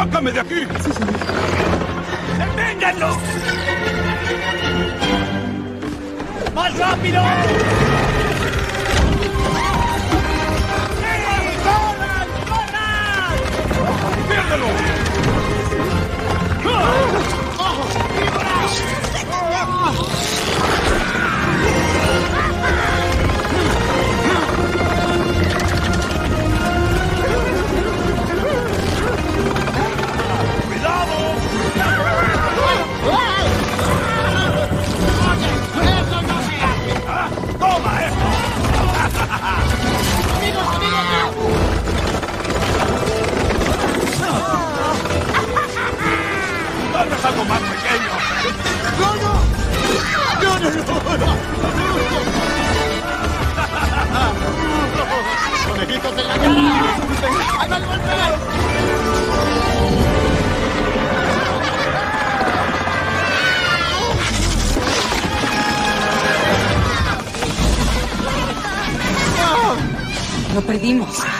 ¡Sácame de aquí! Sí, señor. ¡Deténganlo! ¡Más rápido! Lo perdimos.